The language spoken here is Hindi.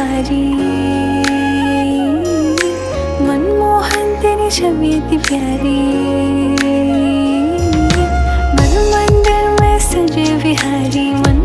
हरी मनमोहन तेरी छवि प्यारी। मन मंदिर में सजे विहारी। मन